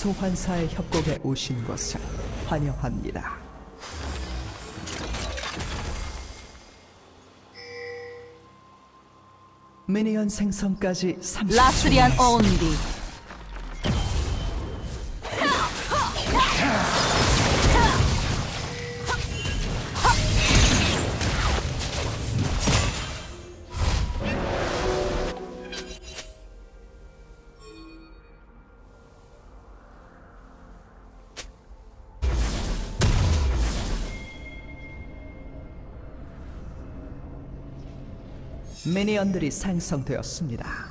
소환사의 협곡에 오신 것을 환영합니다. 미니언 생성까지 30초 라스리안 온디 미니언들이 생성되었습니다.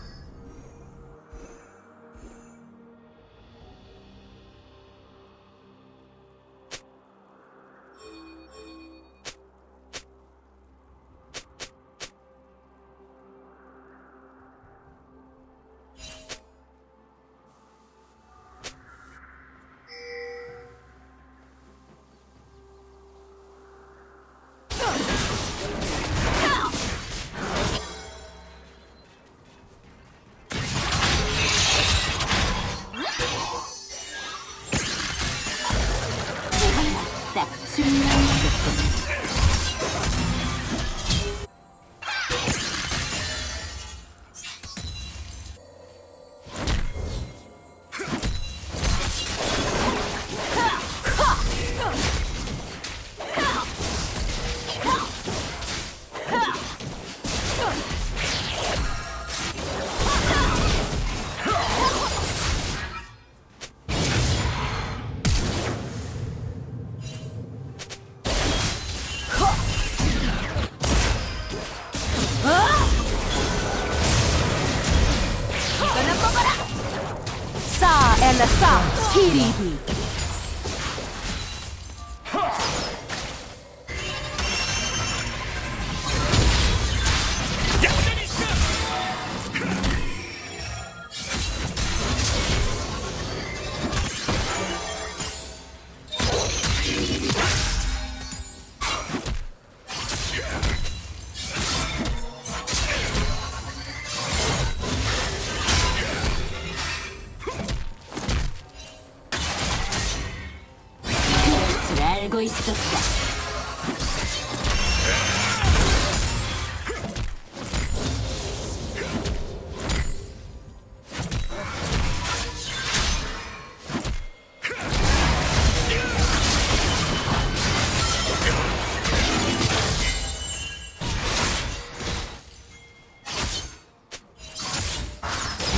알고 있었다.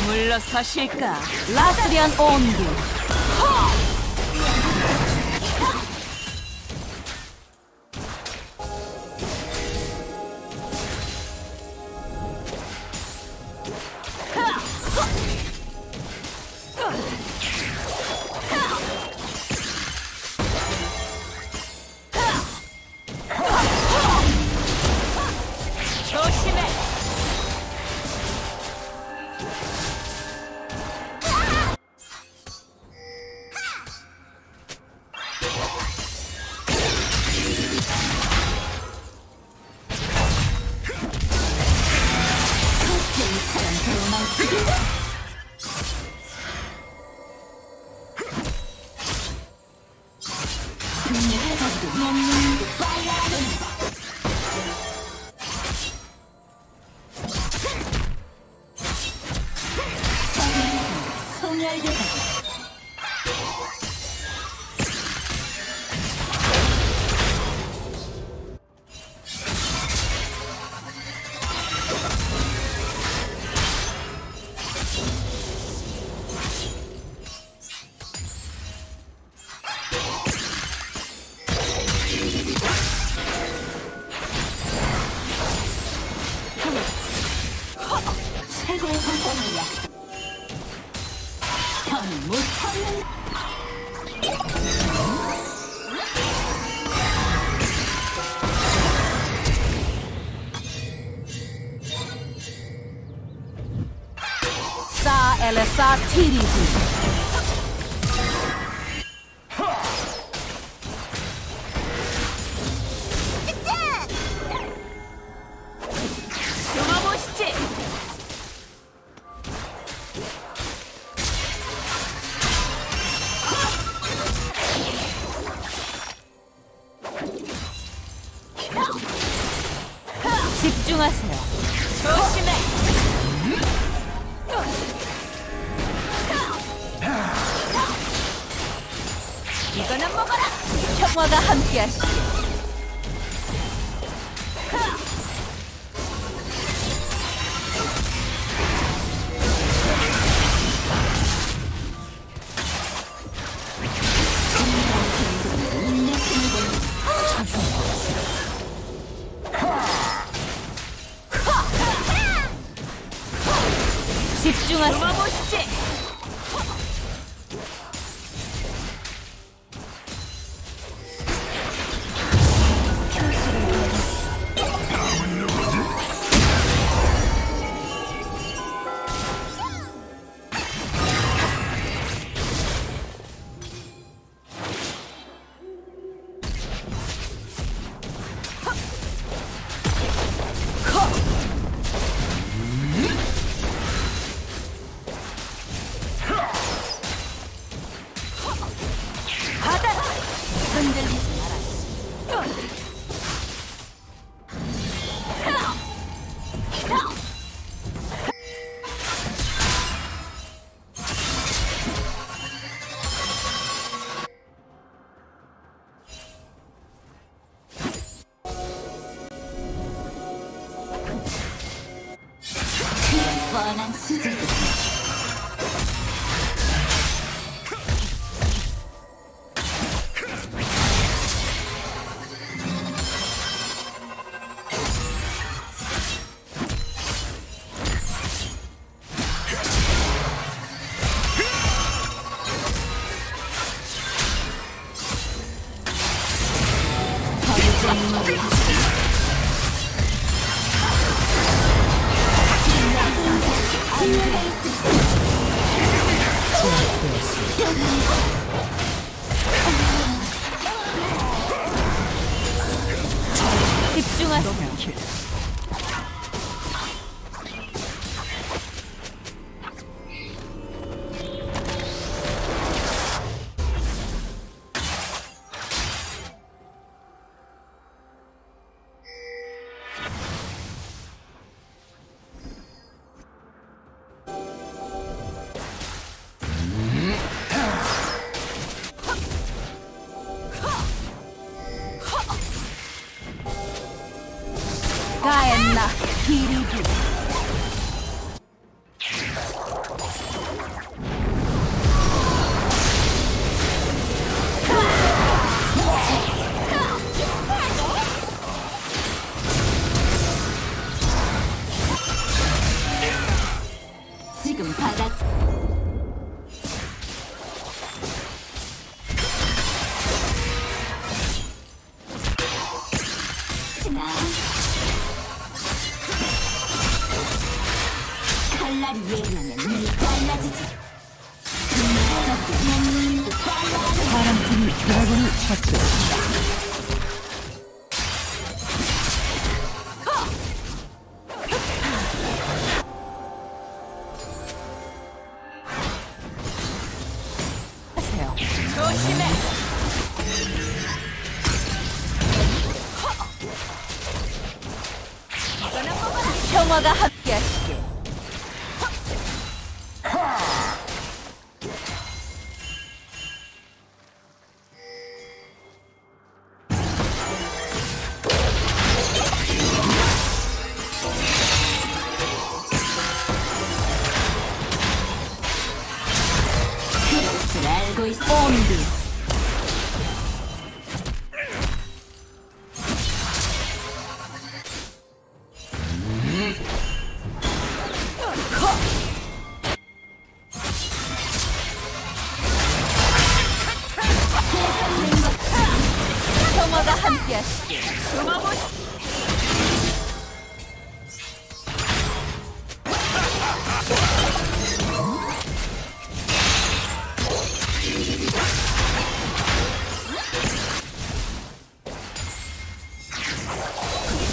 물러서실까? 라스리안 온디 싸 엘레사 집중하세요. ます。 혐오가 함께하시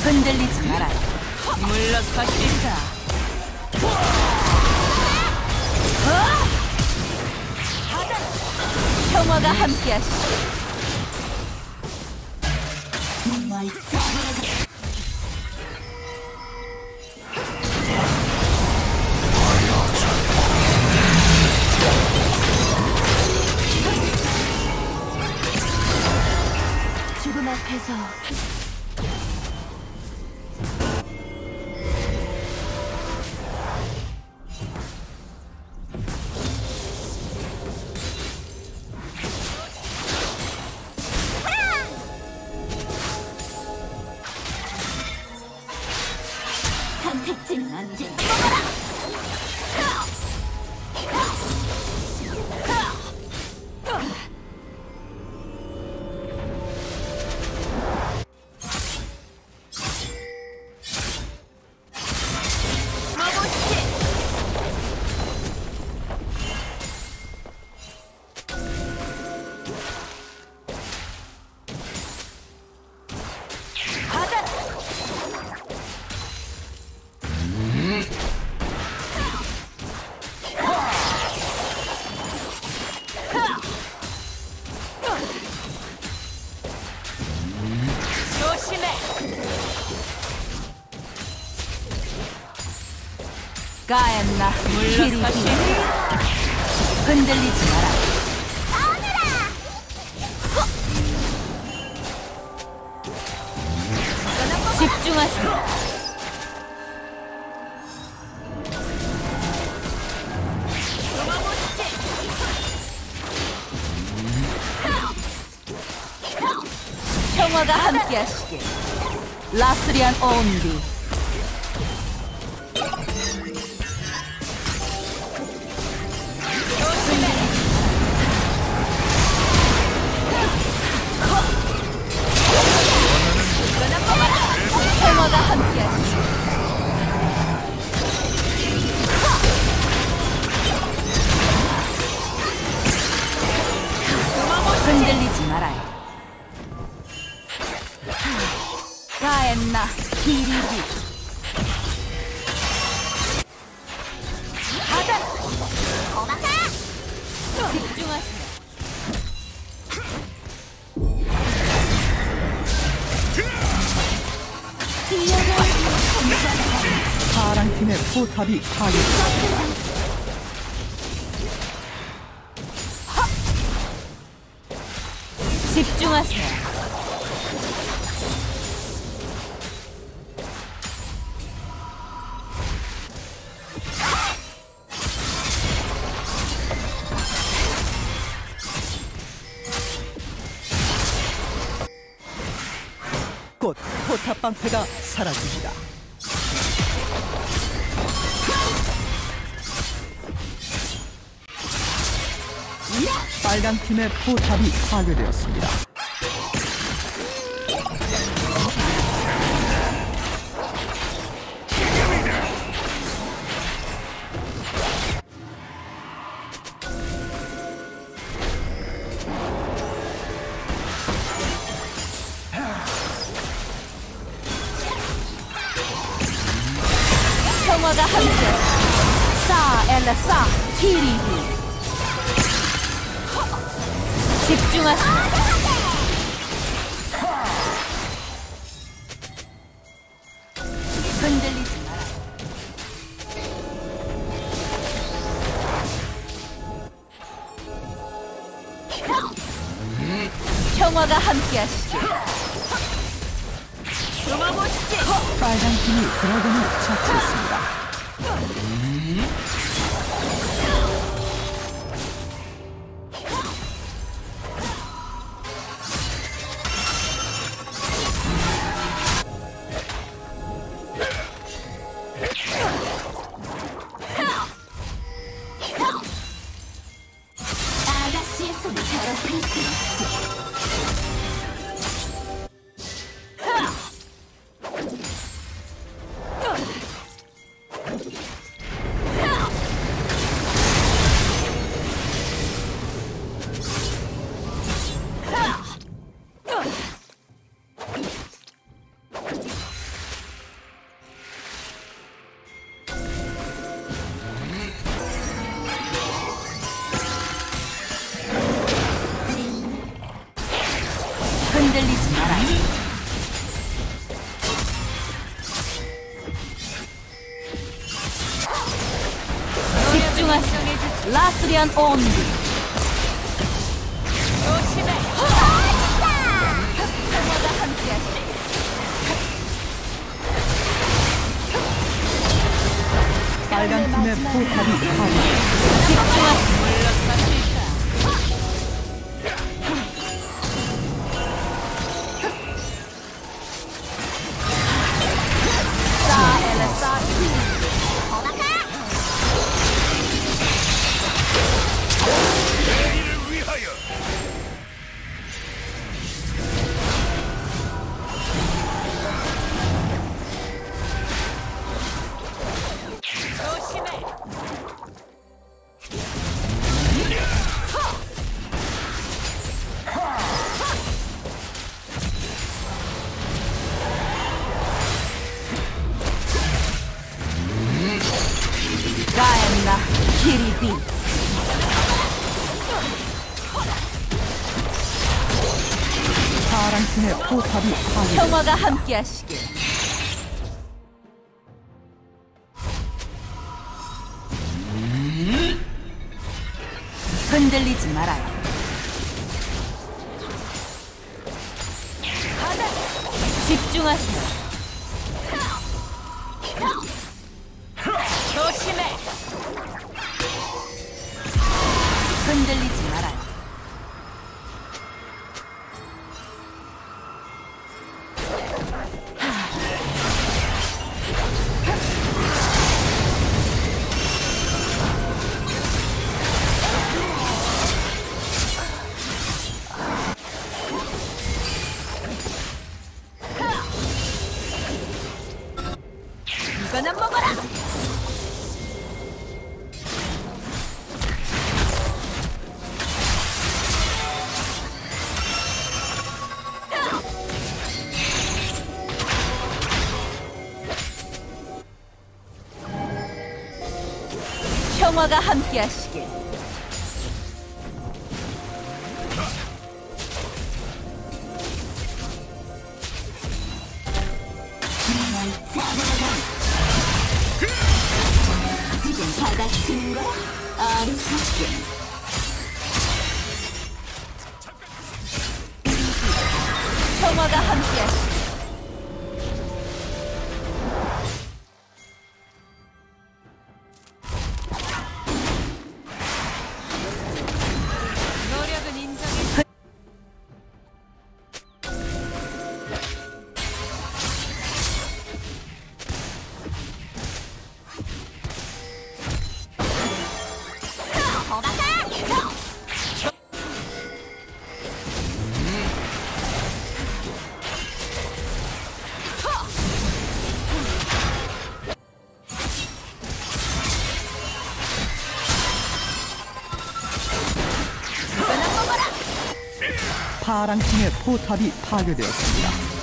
흔들리지 말아요. 물러서 뛴다. 평화가 함께하시오. 죽음 앞에서 가엔나 물러서시 흔들리지 마라. 집중하세요. 평화가 함께하시길. 라스리안 온비. 평화가 함께하시길. 흔들리지 말아요. 가엔나 기리기 탑이 파괴되었습니다. 집중하세요 곧 포탑 방패가 사라집니다. 빨간 팀의 포탑이 파괴되었습니다. 평화가 함께하시길 빨간 팀이 드래곤을 처치했습니다. 흔들리지 마라. 집중하세요. 라스리안 온비. 포탑이 파괴되었습니다. 평화가 함께하시길 흔들리지 말아요 이거나 먹어라. 평화가 함께하시 파랑 팀의 포탑이 파괴되었습니다.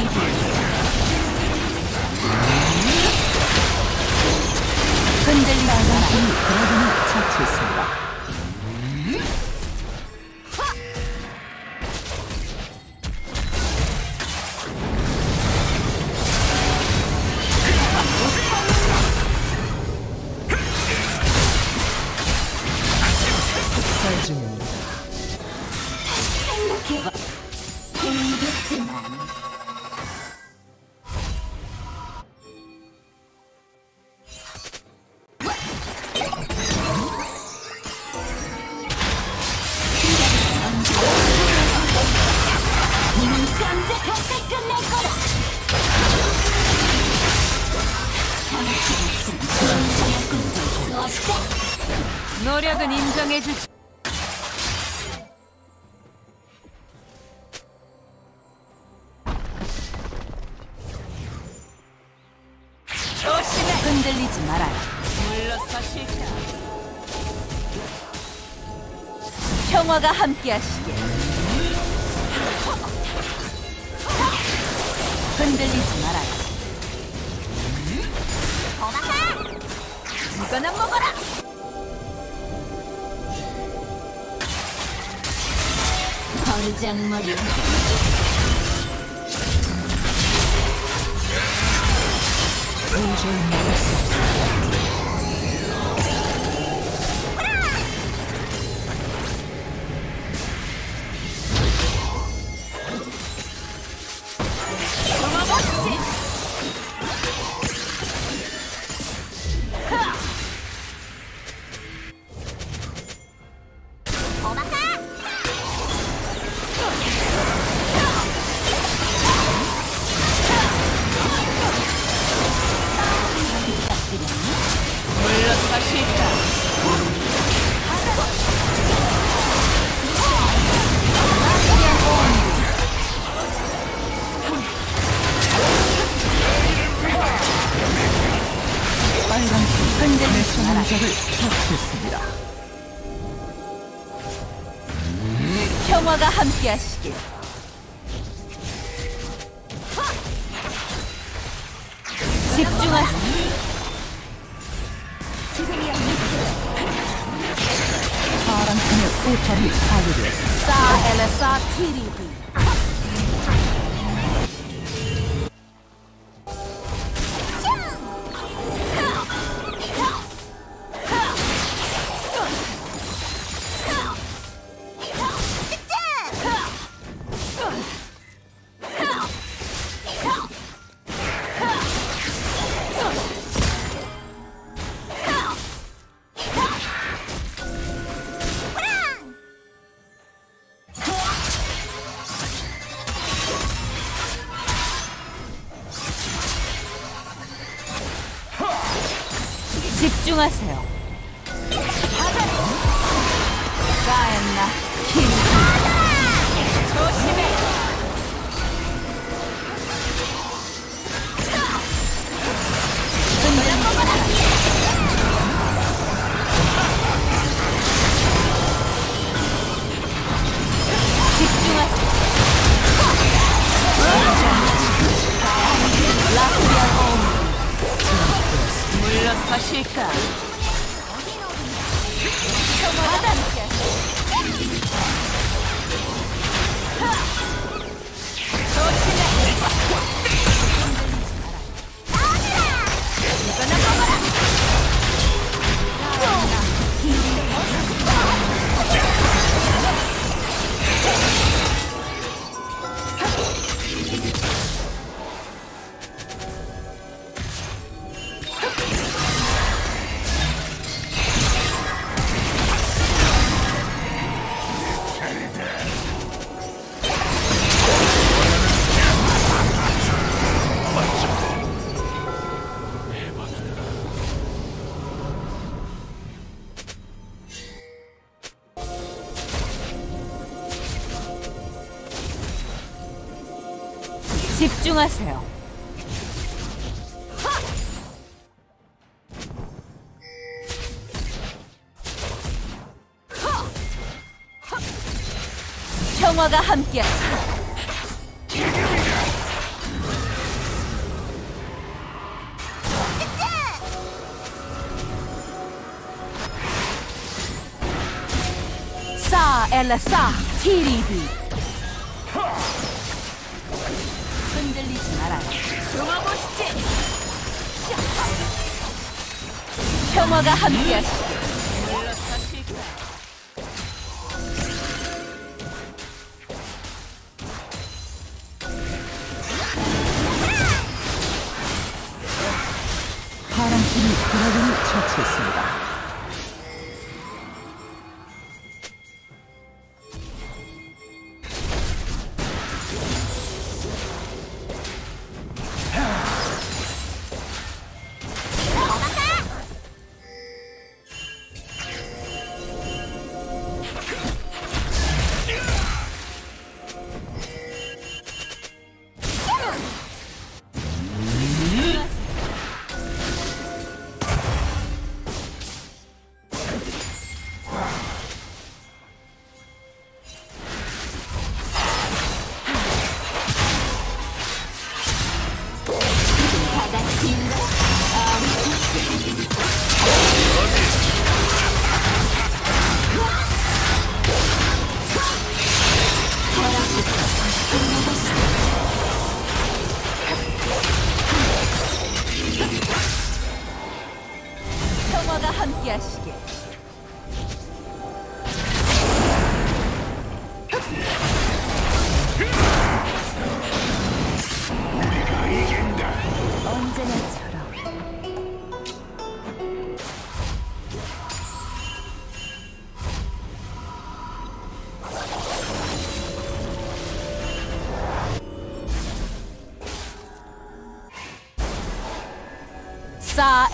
Evil. 흔들리지 말아요. 물러서실까 평화가 함께하시길. 흔들리지 말아요. 이거나 먹어라! 버르장머리. 도저히 屋敷 엘라사 TDB 흔들리지 말아요 숨어보시지? 평화가 함께하시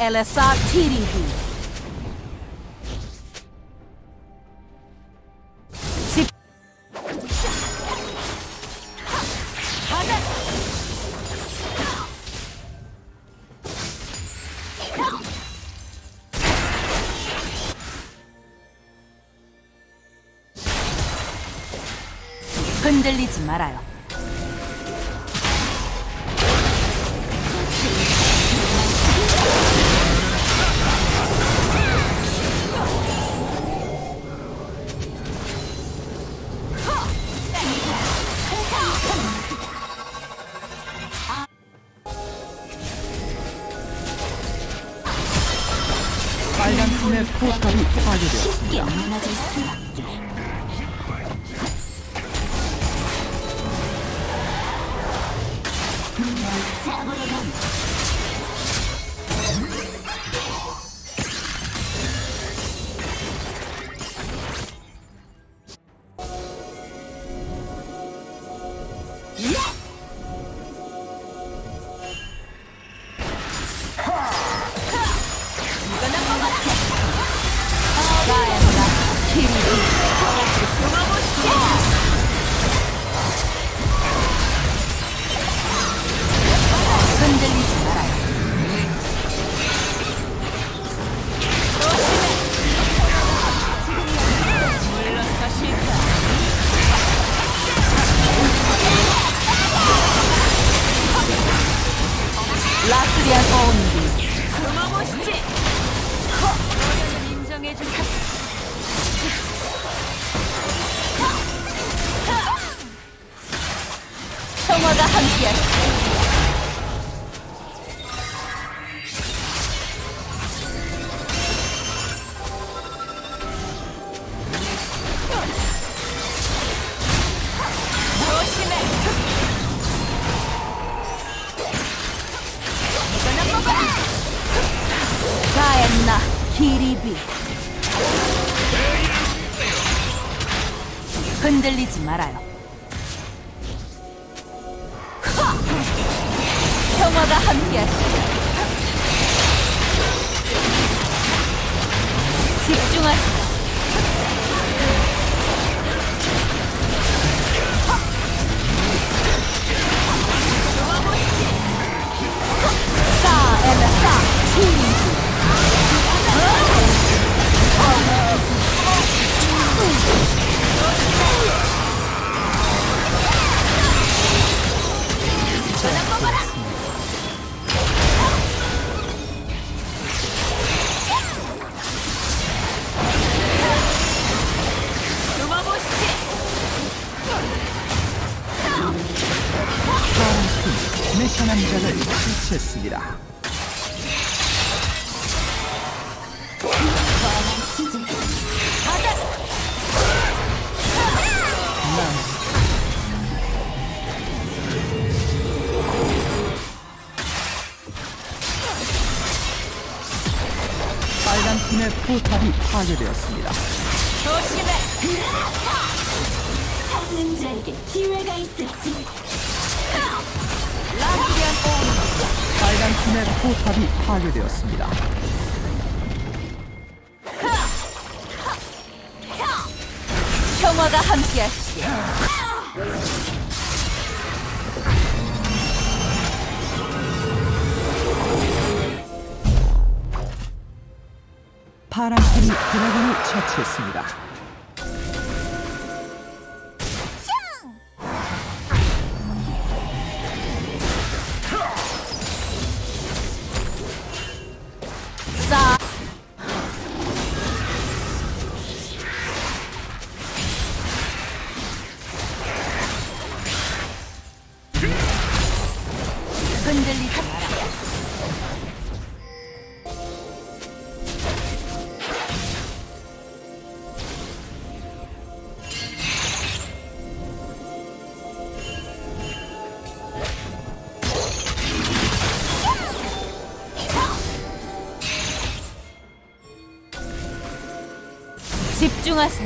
LSR TDB. 흔들리지 말아요. 가 기리비. 흔들리지 말아요. 평화가 함께하시고 집중하세요 팀의 현황자를 실체했습니다. 빨간 팀의 포탑이 파괴되었습니다. 조심해 찾는 자에게 기회가 있을지 빨간 팀의 포탑이 파괴되었습니다. 평화가 함께하시고 파란 팀이 드래곤을 처치했습니다. 집중하